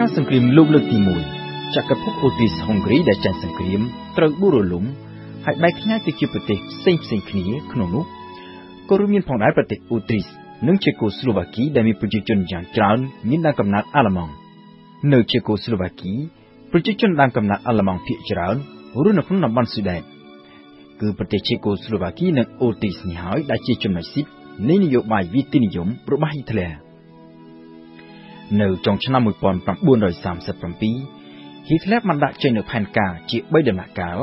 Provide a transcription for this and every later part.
ខាងសង្គ្រាមលោកលើកទី1ចក្រភពអូទ្រីសហុងគ្រីដែលចាញ់សង្គ្រាមត្រូវបួរលំហើយបែកខ្ញែកទៅជាប្រទេសផ្សេងផ្សេងគ្នាក្នុងនោះក៏រួមមានផងដែរប្រទេសអូទ្រីសនិងជេកូស្លូវ៉ាគីដែលមានប្រជាជនយ៉ាងច្រើនមានដើមកំណើតអាល្លឺម៉ង់នៅជេកូស្លូវ៉ាគីប្រជាជនដើមកំណើតអាល្លឺម៉ង់ភាគច្រើនរស់នៅក្នុងតំបន់ស៊ូដែនគឺប្រទេសជេកូស្លូវ៉ាគីនិងអូទ្រីសនេះហើយដែលជាចំណុចស៊ីបនៃនយោបាយវិទីនិយមរបស់ហ៊ីតលែ នៅចុងឆ្នាំ1937ហ៊ីតលែបានដាក់ចេញនូវផែនការជា3ដំណាក់កាល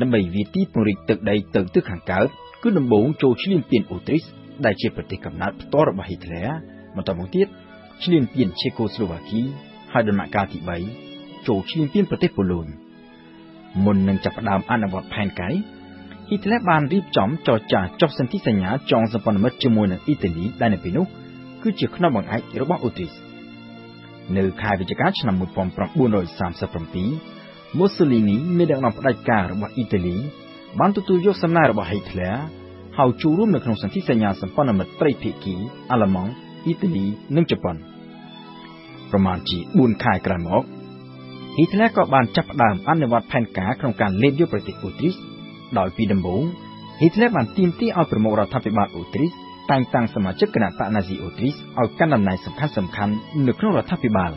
ដើម្បីវាទីពង្រីកទឹកដីទៅទិសខាងកើតគឺដំបូងចូលឈ្លានពានអូទ្រីសដែលជាប្រទេសកំណើតផ្ទាល់របស់ហ៊ីតលែបន្តមកទៀតឈ្លានពានជេកូស្លូវ៉ាគីហើយដំណាក់កាលទី3ចូលឈ្លានពានប្រទេសប៉ូឡូញមុននឹងចាប់ផ្ដើមអនុវត្តផែនការនេះហ៊ីតលែបានរៀបចំចរចាចុះសន្ធិសញ្ញាចងសម្ព័ន្ធមិត្តជាមួយនឹងអ៊ីតាលីដែលនៅពេលនោះគឺជាខ្នងបង្អែករបស់អូទ្រីស នៅខែវិច្ឆិកាឆ្នាំ1937ម៉ូសូលីនីមានដឹកនាំផ្ដាច់ការរបស់អ៊ីតាលីបានទទួលយកសំណើរបស់ហេតឡែរហើយចូលរួមនៅក្នុងសន្ធិសញ្ញាសម្ព័ន្ធមិត្តត្រីភាគីអាល្លឺម៉ង់អ៊ីតាលីនិងជប៉ុនប្រមាណជា4ខែក្រោយមកហេតឡែរក៏បានចាប់ផ្ដើមអនុវត្តផែនការក្នុងការលេបយកប្រទេសអូទ្រីសដោយពីដំបូងហេតឡែរបានទាមទារឲ្យប្រមុខរដ្ឋាភិបាលអូទ្រីស តែងតាំងសមាជិកគណៈបកណាស៊ីអូទ្រីសឲ្យកាន់តំណែងសំខាន់សំខាន់នៅក្នុងរដ្ឋាភិបាល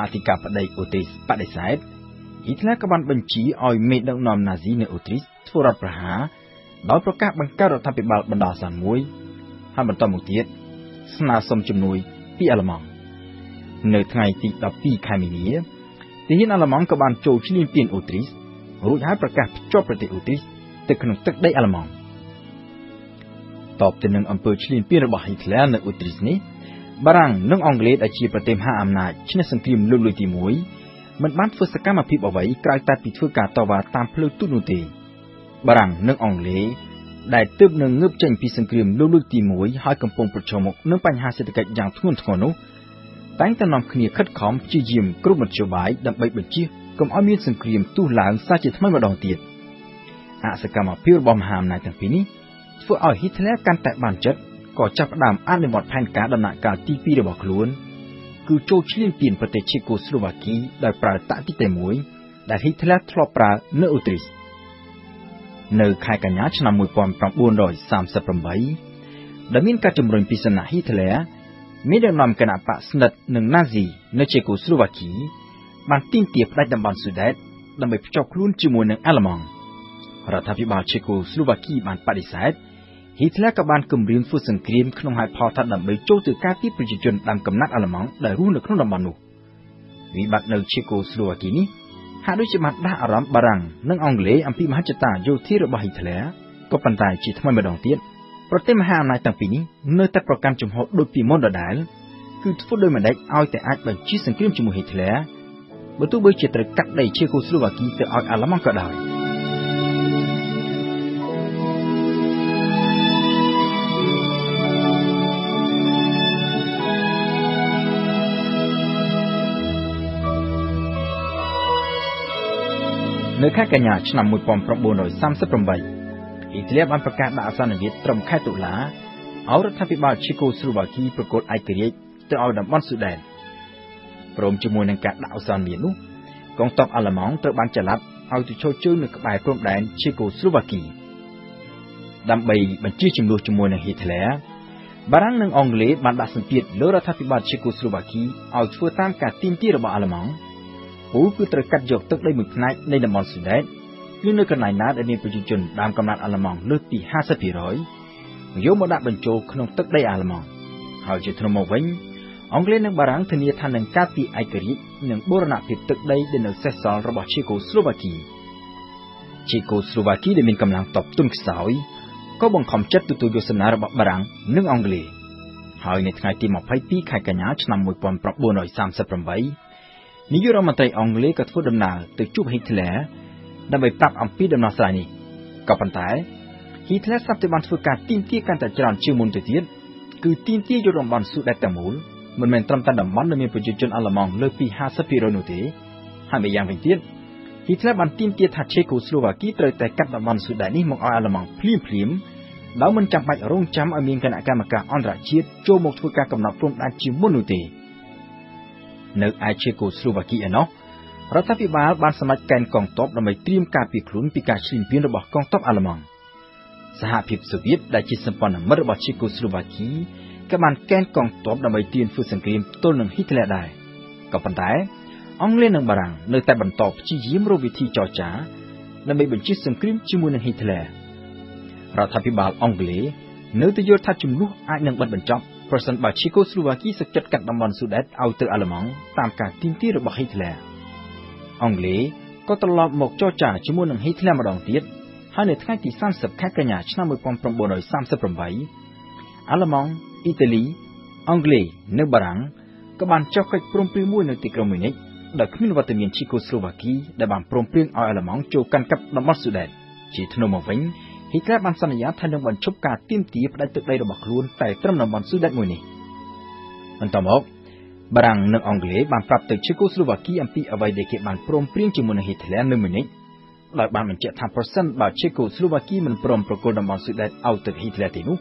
អធិការបតីអូទ្រីសបដិសេធហ៊ីតឡែរក៏បានបញ្ជាឲ្យមេដឹកនាំណាស៊ីនៅអូទ្រីសធ្វើរដ្ឋប្រហារដោយប្រកាសបង្កើតរដ្ឋាភិបាលបណ្ដោះអាសន្នមួយហើយបន្តមកទៀតស្នើសុំជំនួយពីអាល្លឺម៉ង់នៅថ្ងៃទី12ខែមីនាទាហានអាល្លឺម៉ង់ក៏បានចូលឈ្លានពានអូទ្រីសរួចហើយប្រកាសភ្ជាប់ប្រទេសអូទ្រីសទៅក្នុងទឹកដីអាល្លឺម៉ង់ តបទៅនឹងអំពើឈ្លានពានរបស់ហ៊ីតឡែរនៅអូទ្រីសនេះបារាំងនិងអង់គ្លេសដែលជាប្រទេសមហាអំណាចឈ្នះសង្គ្រាមលោកលើកទី1មិនបានធ្វើសកម្មភាពអ្វីក្រៅតែពីធ្វើការតវ៉ាតាមផ្លូវទូតនោះទេបារាំងនិងអង់គ្លេសដែលទើបនឹងងើបចេញពីសង្គ្រាមលោកលើកទី1ហើយកំពុងប្រឈមមុខនឹងបញ្ហាសេដ្ឋកិច្ចយ៉ាងធ្ងន់ធ្ងរនោះតែងតែនាំគ្នាខិតខំព្យាយាមគ្រប់មធ្យោបាយដើម្បីបញ្ជៀសកុំឲ្យមានសង្គ្រាមទុះឡើងសាជាថ្មីម្ដងទៀតអសកម្មភាពរបស់មហាអំណាចទាំងពីរនេះ ធ្វើឲ្យហ៊ីតឡែរកាន់តែបានចិត្តក៏ចាប់ផ្ដើមអនុវត្តផែនការដំណាក់កាលទី2របស់ខ្លួន គឺចូលឈ្លានពានប្រទេសជេកូស្លូវ៉ាគីដោយប្រើតាក់ទីតែមួយដែលហ៊ីតឡែរធ្លាប់ប្រើនៅអូទ្រីសនៅខែកញ្ញាឆ្នាំ1938ដែលមានការជំរុញពីសំណាក់ហ៊ីតឡែរមានដឹកនាំគណៈបកស្និទ្ធនឹងណាស៊ីនៅជេកូស្លូវ៉ាគីបានទាមទារផ្ដាច់តំបន់ស៊ូដែតដើម្បីភ្ជាប់ខ្លួនជាមួយនឹងអាល្លឺម៉ង់ រដ្ឋាភិបាលជេកូស្លូវ៉ាគីបានបដិសេធហ៊ីតឡែរក៏បានគម្រាមធ្វើសង្គ្រាមក្នុងហេតុផលថាដើម្បីចូលទៅការពារប្រជាជនដើមកំណត់អាល្លឺម៉ង់ដែលរស់នៅក្នុងតំបន់នោះវិបត្តិនៅជេកូស្លូវ៉ាគីនេះហាក់ដូចជាបានដាស់អារម្មណ៍បារាំងនិងអង់គ្លេសអំពីមហិច្ឆតាយោធារបស់ហ៊ីតឡែរក៏ប៉ុន្តែជាថ្មីម្ដងទៀតប្រទេសមហាអំណាចទាំងពីរនេះនៅតែប្រកាន់ជំហរដូចពីមុនដដែលគឺធ្វើដោយម្ដេចឲ្យតែអាចបញ្ជិះសង្គ្រាមជាមួយហ៊ីតឡែរបើទោះបីជាត្រូវកាត់ដីជេកូស្លូវ៉ាគីទៅឲ្យអាល្លឺម៉ង់ក៏ដោយ នៅខែកញ្ញាឆ្នាំ1938អ៊ីតាលីបានប្រកាសដាក់អសន្នវិត្រឹមខែតុលាឲ្យរដ្ឋាភិបាលឈីកូស្លូវ៉ាគីប្រកួតឯករាជ្យទៅឲ្យតំបន់ស៊ូដែនព្រមជាមួយនឹងការដាក់អសន្នវិត្រនោះកងទ័ពអាល្លឺម៉ង់ត្រូវបានចល័តឲ្យទៅឈរជើងនៅក្បែរព្រំដែនឈីកូស្លូវ៉ាគីដើម្បីបញ្ជាជំនួសជាមួយនឹងហ៊ីតឡែរបារាំងនិងអង់គ្លេសបានដាក់សម្ពាធលើរដ្ឋាភិបាលឈីកូស្លូវ៉ាគីឲ្យធ្វើតាមការទាមទាររបស់អាល្លឺម៉ង់ ពូគឺត្រូវកាត់យកទឹកដីមួយផ្នែកនៃតំបន់ស៊ូដែនគឺនៅកន្លែងណាដែលមានប្រជាជនដើមកំណត់អាល្លឺម៉ង់លើសពី50%យកមកដាក់បញ្ចូលក្នុងទឹកដីអាល្លឺម៉ង់ហើយជាធ្នុំមកវិញអង់គ្លេសនិងបារាំងធានាថានឹងការពារឯករាជ្យនិងបូរណភាពទឹកដីដែលនៅសេសសល់របស់ជេកូស្លូវ៉ាគីជេកូស្លូវ៉ាគីដែលមានកម្លាំងតបទុនខ្សោយក៏បង្ខំចិត្តទទួលយកសំណើរបស់បារាំងនិងអង់គ្លេសហើយនៅថ្ងៃទី22ខែកញ្ញាឆ្នាំ1938 នាយករដ្ឋមន្ត្រីអង់គ្លេសក៏ធ្វើដំណើរទៅជួបហ៊ីតឡែរដើម្បីប្រាប់អំពីដំណោះស្រាយនេះក៏ប៉ុន្តែហ៊ីតឡែរស្រាប់តែបានធ្វើការទីមទាកាន់តែច្រើនជាងមុនទៅទៀតគឺទីមទាយកតំបន់ស៊ូដែតទាំងមូលមិនមែនត្រឹមតែតំបន់ដែលមានប្រជាជនអាល្លឺម៉ង់លើសពី50%នោះទេហើយម្យ៉ាងវិញទៀតហ៊ីតឡែរបានទីមទាថាឆេកូស្លូវ៉ាគីត្រូវតែកាត់តំបន់ស៊ូដែតនេះមកឲ្យអាល្លឺម៉ង់ភ្លាមភ្លាមដោយមិនចាំបាច់រងចាំឲ្យមានគណៈកម្មការអន្តរជាតិចូលមកធ្វើការកំណត់ព្រំដែនជាមុននោះទេ នៅឯជេកូស្លូវ៉ាគីឯណោះរដ្ឋាភិបាលបានសម្រេចកេណ្ឌកងទ័ពដើម្បីត្រៀមការពារខ្លួនពីការឈ្លានពានរបស់កងទ័ពអាល្លឺម៉ង់សហភាពសូវៀតដែលជាសម្ព័ន្ធមិត្តរបស់ជេកូស្លូវ៉ាគីក៏បានកេណ្ឌកងទ័ពដើម្បីត្រៀមធ្វើសង្គ្រាមទល់នឹងហ៊ីតឡែរដែរក៏ប៉ុន្តែអង់គ្លេសនិងបារាំងនៅតែបន្តព្យាយាមរកវិធីចរចាដើម្បីបញ្ជិះសង្គ្រាមជាមួយនឹងហ៊ីតឡែររដ្ឋាភិបាលអង់គ្លេសនៅតែយល់ថាចំនួនអាចនឹងបិទបញ្ចប់ ប្រសិនបើឈីកូស្លូវ៉ាគីសុខចិត្តកាត់តំបន់ស៊ូដេតឲ្យទៅអាល្លឺម៉ង់តាមការទាមទាររបស់ហ៊ីតឡែរអង់គ្លេសក៏ត្រឡប់មកចរចាជាមួយនឹងហ៊ីតឡែរម្ដងទៀតហើយនៅថ្ងៃទី30ខែកញ្ញាឆ្នាំ1938អាល្លឺម៉ង់អ៊ីតាលីអង់គ្លេសនិងបារាំងក៏បានចុះកិច្ចព្រមព្រៀងមួយនៅទីក្រុងមីនិចដោយគ្មានវត្តមានឈីកូស្លូវ៉ាគីដែលបានព្រមព្រៀងឲ្យអាល្លឺម៉ង់ចូលកាន់កាប់តំបន់ស៊ូដេតជាធ្នូមកវិញ ហ៊ីក្លាបានសន្យាថានឹងបញ្ឈប់ការទាមទារផ្ដាច់ទឹកដីរបស់ខ្លួនតែត្រឹមតំបន់ស៊ូដេតមួយនេះបន្តមកបារាំងនិងអង់គ្លេសបានប្រាប់ទៅឈីកូស្លូវ៉ាគីអំពីអ្វីដែលគេបានព្រមព្រៀងជាមួយនឹងហ៊ីតឡែរនៅមីនិចដោយបានបញ្ជាក់ថាប្រសិនបើឈេកូស្លូវ៉ាគីមិនព្រមប្រគល់តំបន់ស៊ូដេតឲ្យទៅហ៊ីតឡែរទេនោះ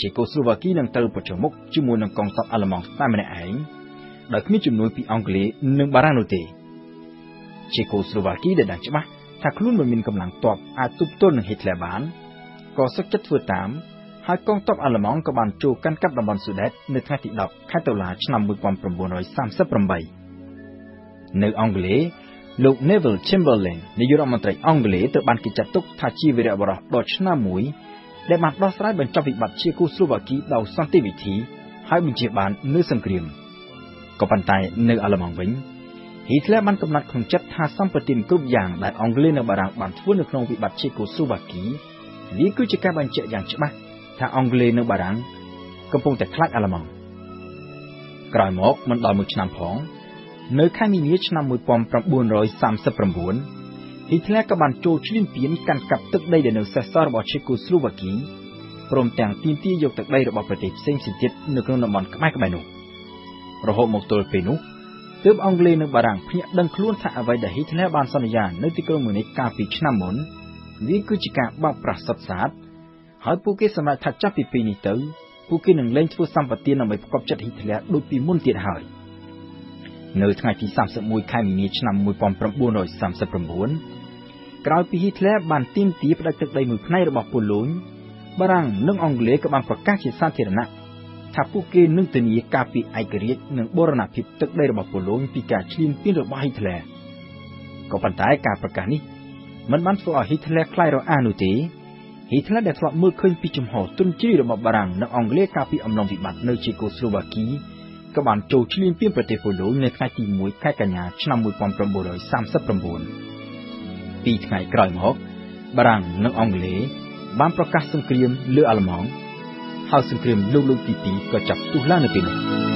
ឈេកូស្លូវ៉ាគីនឹងត្រូវប្រជុំមុខជាមួយនឹងកងទ័ពអាល្លឺម៉ង់តែម្នាក់ឯងដោយគ្មានជំនួយពីអង់គ្លេសនិងបារាំងនោះទេជេកូស្លូវ៉ាគីដែលដឹងច្បាស់ ថាខ្លួនមិនមានកម្លាំងទ័ពអាចទប់ទល់នឹងហ៊ីតឡែរបានក៏សុខចិត្តធ្វើតាមហើយកងទ័ពអាល្លឺម៉ង់ក៏បានចូលកាន់កាប់តំបន់ស៊ូដេតនៅថ្ងៃទី10ខែតុលាឆ្នាំ1938នៅអង់គ្លេសលោក Neville Chamberlain នាយករដ្ឋមន្ត្រីអង់គ្លេសត្រូវបានគេចាត់ទុកថាជាវីរបុរសដ៏ឆ្នើមមួយដែលបានដោះស្រាយបញ្ចប់វិបត្តិជាគូស្លូវ៉ាគីដោយសន្តិវិធីហើយបញ្ជាបាននៅសង្គ្រាមក៏ប៉ុន្តែនៅអាល្លឺម៉ង់វិញ ហ៊ីតឡែរបានកំណត់ក្នុងចិត្តថាសម្បត្តិគ្រប់យ៉ាងដែលអង់គ្លេសនិងបារាំងបានធ្វើនៅក្នុងវិបត្តិជេកូស្លូវ៉ាគីវាគឺជាការបញ្ជាក់យ៉ាងច្បាស់ថាអង់គ្លេសនិងបារាំងកំពុងតែខ្លាចអាល្លឺម៉ង់ក្រោយមកមិនដល់មួយឆ្នាំផងនៅខែមីនាឆ្នាំ1939ហ៊ីតឡែរក៏បានចូលឈ្លានពានកាន់កាប់ទឹកដីដែលនៅសេសសល់របស់ជេកូស្លូវ៉ាគីព្រមទាំងទាមទារយកទឹកដីរបស់ប្រទេសផ្សេងៗទៀតនៅក្នុងតំបន់ក្បែរៗនោះរហូតមកទល់ពេលនោះ ទើបអង់គ្លេសនិងបារាំងភ្ញាក់ដឹងខ្លួនថាអ្វីដែលហ៊ីតឡែរបានសន្យានៅទីក្រុងមូនីកកាលពីឆ្នាំមុនវាគឺជាការបោកប្រាស់សុទ្ធសាធហើយពួកគេសម្រេចថាចាប់ពីពេលនេះទៅពួកគេនឹងលែងធ្វើសម្បទានដើម្បីផ្គប់ចិត្តហ៊ីតឡែរដូចពីមុនទៀតហើយនៅថ្ងៃទី31ខែមីនាឆ្នាំ1939ក្រោយពីហ៊ីតឡែរបានទាមទារផ្ដាច់ទឹកដីមួយផ្នែករបស់ប៉ូឡូញបារាំងនិងអង់គ្លេសក៏បានប្រកាសជាសាធារណៈ ថាពួកគេនឹងធានាការពីឯករាជ្យនិងបូរណភាពទឹកដីរបស់ប៉ូឡូញពីការឈ្លានពានរបស់ហ៊ីតឡែរក៏ប៉ុន្តែការប្រកាសនេះមិនបានធ្វើឲ្យហ៊ីតឡែរខ្លាយរអានោះទេហ៊ីតឡែរដែលធ្លាប់មើលឃើញពីចំហទុនជ្រាយរបស់បារាំងនិងអង់គ្លេសកាលពីអំឡុងវិបត្តិនៅជេកូស្លូវ៉ាគីក៏បានចូលឈ្លានពានប្រទេសប៉ូឡូញនៅថ្ងៃទី1ខែកញ្ញាឆ្នាំ1939ពីរថ្ងៃក្រោយមកបារាំងនិងអង់គ្លេសបានប្រកាសសង្គ្រាមលើអាល្លឺម៉ង់ ហើយសង្គ្រាមលោកលោកទី2ក៏ចាប់ផ្ទុះឡើងនៅពេលនោះ